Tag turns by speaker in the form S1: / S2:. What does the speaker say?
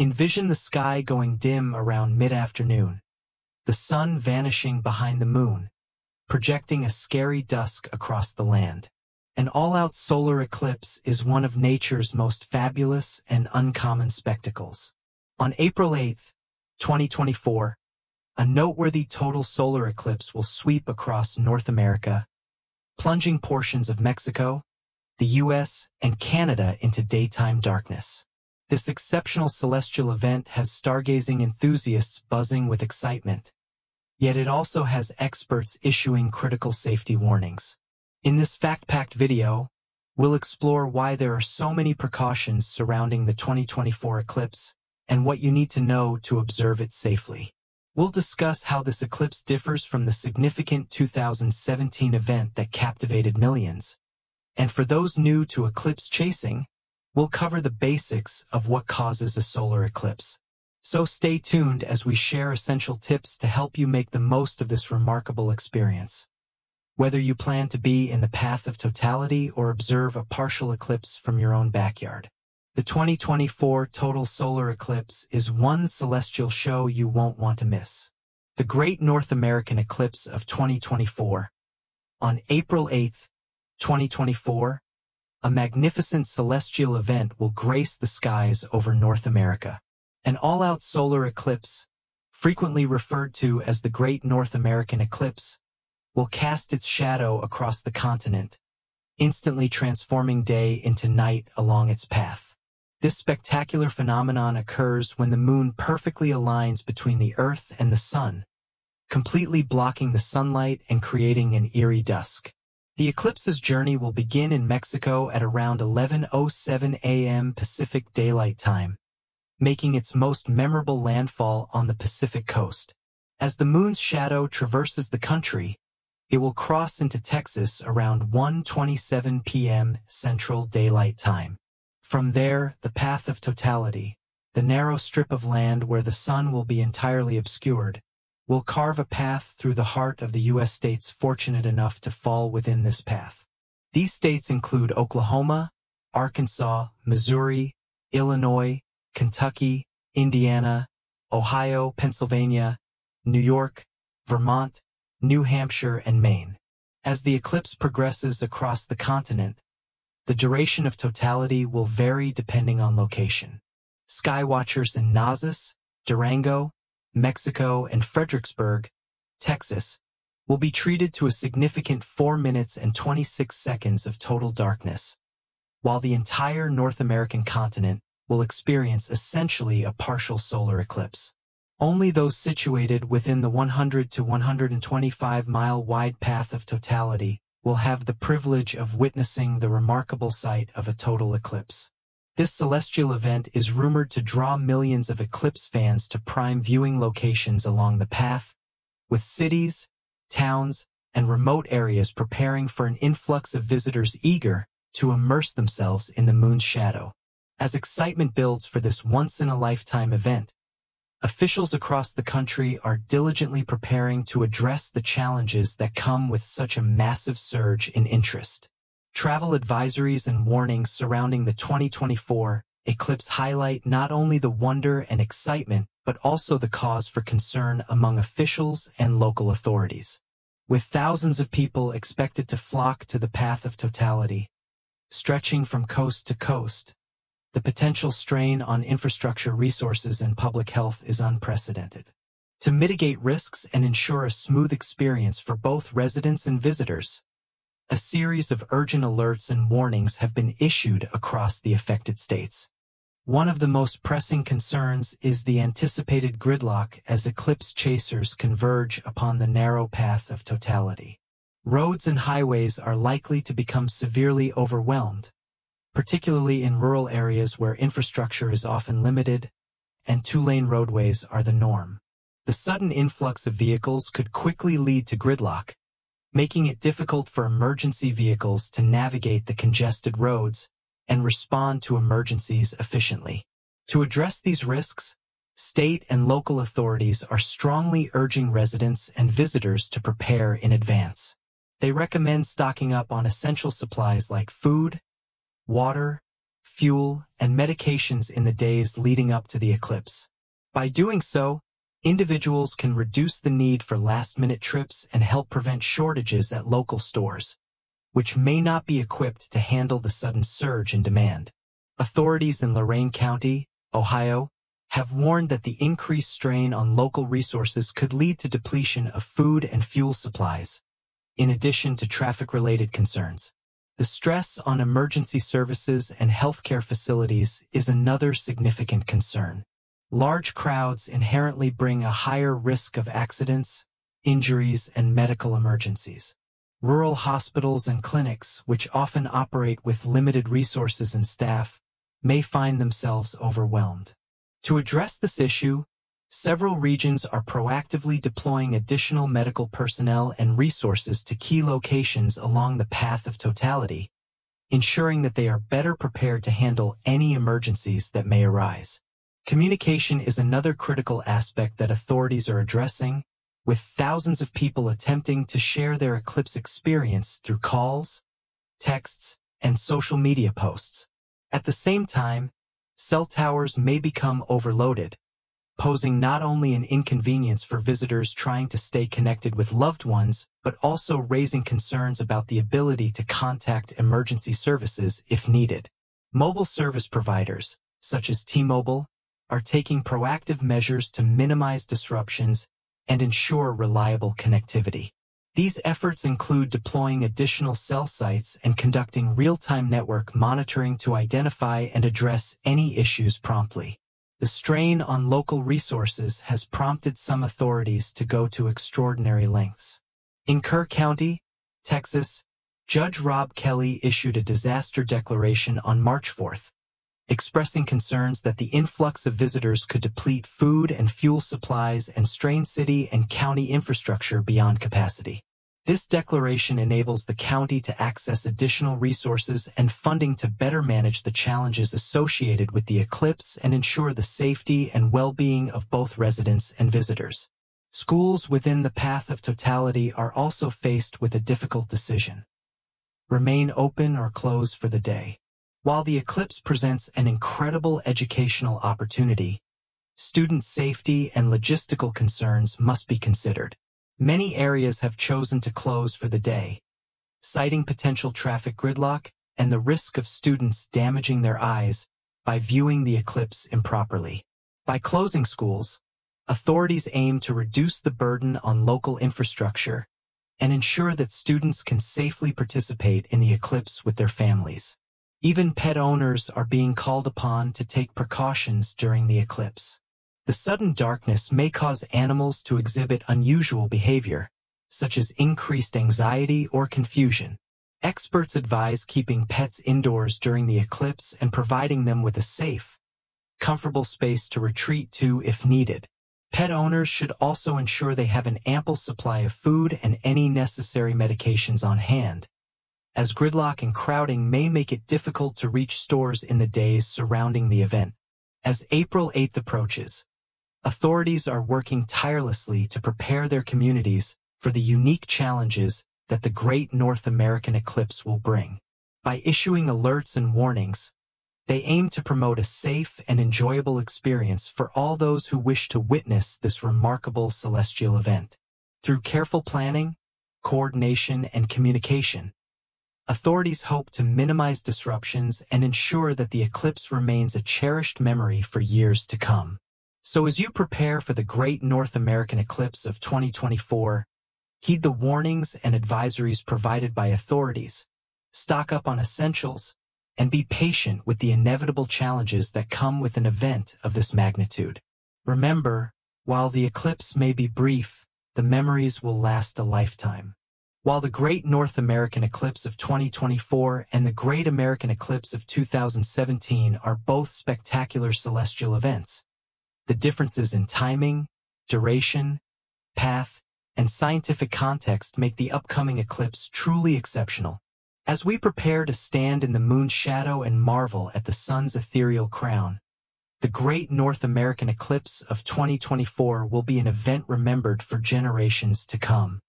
S1: Envision the sky going dim around mid-afternoon, the sun vanishing behind the moon, projecting a scary dusk across the land. An all-out solar eclipse is one of nature's most fabulous and uncommon spectacles. On April 8, 2024, a noteworthy total solar eclipse will sweep across North America, plunging portions of Mexico, the U.S., and Canada into daytime darkness. This exceptional celestial event has stargazing enthusiasts buzzing with excitement, yet it also has experts issuing critical safety warnings. In this fact-packed video, we'll explore why there are so many precautions surrounding the 2024 eclipse and what you need to know to observe it safely. We'll discuss how this eclipse differs from the significant 2017 event that captivated millions. And for those new to eclipse chasing, we'll cover the basics of what causes a solar eclipse. So stay tuned as we share essential tips to help you make the most of this remarkable experience. Whether you plan to be in the path of totality or observe a partial eclipse from your own backyard. The 2024 total solar eclipse is one celestial show you won't want to miss. The Great North American Eclipse of 2024. On April 8, 2024, a magnificent celestial event will grace the skies over North America. An all-out solar eclipse, frequently referred to as the Great North American Eclipse, will cast its shadow across the continent, instantly transforming day into night along its path. This spectacular phenomenon occurs when the moon perfectly aligns between the Earth and the Sun, completely blocking the sunlight and creating an eerie dusk. The eclipse's journey will begin in Mexico at around 11.07 a.m. Pacific Daylight Time, making its most memorable landfall on the Pacific coast. As the moon's shadow traverses the country, it will cross into Texas around 1.27 p.m. Central Daylight Time. From there, the path of totality, the narrow strip of land where the sun will be entirely obscured, will carve a path through the heart of the U.S. states fortunate enough to fall within this path. These states include Oklahoma, Arkansas, Missouri, Illinois, Kentucky, Indiana, Ohio, Pennsylvania, New York, Vermont, New Hampshire, and Maine. As the eclipse progresses across the continent, the duration of totality will vary depending on location. Skywatchers in Nazas, Durango, Mexico, and Fredericksburg, Texas, will be treated to a significant 4 minutes and 26 seconds of total darkness, while the entire North American continent will experience essentially a partial solar eclipse. Only those situated within the 100 to 125 mile wide path of totality will have the privilege of witnessing the remarkable sight of a total eclipse. This celestial event is rumored to draw millions of eclipse fans to prime viewing locations along the path, with cities, towns, and remote areas preparing for an influx of visitors eager to immerse themselves in the moon's shadow. As excitement builds for this once-in-a-lifetime event, Officials across the country are diligently preparing to address the challenges that come with such a massive surge in interest. Travel advisories and warnings surrounding the 2024 eclipse highlight not only the wonder and excitement, but also the cause for concern among officials and local authorities. With thousands of people expected to flock to the path of totality, stretching from coast to coast, the potential strain on infrastructure resources and public health is unprecedented. To mitigate risks and ensure a smooth experience for both residents and visitors, a series of urgent alerts and warnings have been issued across the affected states. One of the most pressing concerns is the anticipated gridlock as eclipse chasers converge upon the narrow path of totality. Roads and highways are likely to become severely overwhelmed, particularly in rural areas where infrastructure is often limited and two-lane roadways are the norm. The sudden influx of vehicles could quickly lead to gridlock, making it difficult for emergency vehicles to navigate the congested roads and respond to emergencies efficiently. To address these risks, state and local authorities are strongly urging residents and visitors to prepare in advance. They recommend stocking up on essential supplies like food, water, fuel, and medications in the days leading up to the eclipse. By doing so, individuals can reduce the need for last-minute trips and help prevent shortages at local stores, which may not be equipped to handle the sudden surge in demand. Authorities in Lorain County, Ohio, have warned that the increased strain on local resources could lead to depletion of food and fuel supplies, in addition to traffic-related concerns. The stress on emergency services and healthcare facilities is another significant concern. Large crowds inherently bring a higher risk of accidents, injuries, and medical emergencies. Rural hospitals and clinics, which often operate with limited resources and staff, may find themselves overwhelmed. To address this issue, several regions are proactively deploying additional medical personnel and resources to key locations along the path of totality, ensuring that they are better prepared to handle any emergencies that may arise. Communication is another critical aspect that authorities are addressing, with thousands of people attempting to share their eclipse experience through calls, texts, and social media posts. At the same time, cell towers may become overloaded, posing not only an inconvenience for visitors trying to stay connected with loved ones, but also raising concerns about the ability to contact emergency services if needed. Mobile service providers, such as T-Mobile, are taking proactive measures to minimize disruptions and ensure reliable connectivity. These efforts include deploying additional cell sites and conducting real-time network monitoring to identify and address any issues promptly. The strain on local resources has prompted some authorities to go to extraordinary lengths. In Kerr County, Texas, Judge Rob Kelly issued a disaster declaration on March 4th, expressing concerns that the influx of visitors could deplete food and fuel supplies and strain city and county infrastructure beyond capacity. This declaration enables the county to access additional resources and funding to better manage the challenges associated with the eclipse and ensure the safety and well-being of both residents and visitors. Schools within the path of totality are also faced with a difficult decision. Remain open or close for the day. While the eclipse presents an incredible educational opportunity, student safety and logistical concerns must be considered. Many areas have chosen to close for the day, citing potential traffic gridlock and the risk of students damaging their eyes by viewing the eclipse improperly. By closing schools, authorities aim to reduce the burden on local infrastructure and ensure that students can safely participate in the eclipse with their families. Even pet owners are being called upon to take precautions during the eclipse. The sudden darkness may cause animals to exhibit unusual behavior, such as increased anxiety or confusion. Experts advise keeping pets indoors during the eclipse and providing them with a safe, comfortable space to retreat to if needed. Pet owners should also ensure they have an ample supply of food and any necessary medications on hand, as gridlock and crowding may make it difficult to reach stores in the days surrounding the event. As April 8th approaches, authorities are working tirelessly to prepare their communities for the unique challenges that the Great North American Eclipse will bring. By issuing alerts and warnings, they aim to promote a safe and enjoyable experience for all those who wish to witness this remarkable celestial event. Through careful planning, coordination, and communication, Authorities hope to minimize disruptions and ensure that the eclipse remains a cherished memory for years to come. So as you prepare for the great North American eclipse of 2024, heed the warnings and advisories provided by authorities, stock up on essentials, and be patient with the inevitable challenges that come with an event of this magnitude. Remember, while the eclipse may be brief, the memories will last a lifetime. While the Great North American Eclipse of 2024 and the Great American Eclipse of 2017 are both spectacular celestial events, the differences in timing, duration, path, and scientific context make the upcoming eclipse truly exceptional. As we prepare to stand in the moon's shadow and marvel at the sun's ethereal crown, the Great North American Eclipse of 2024 will be an event remembered for generations to come.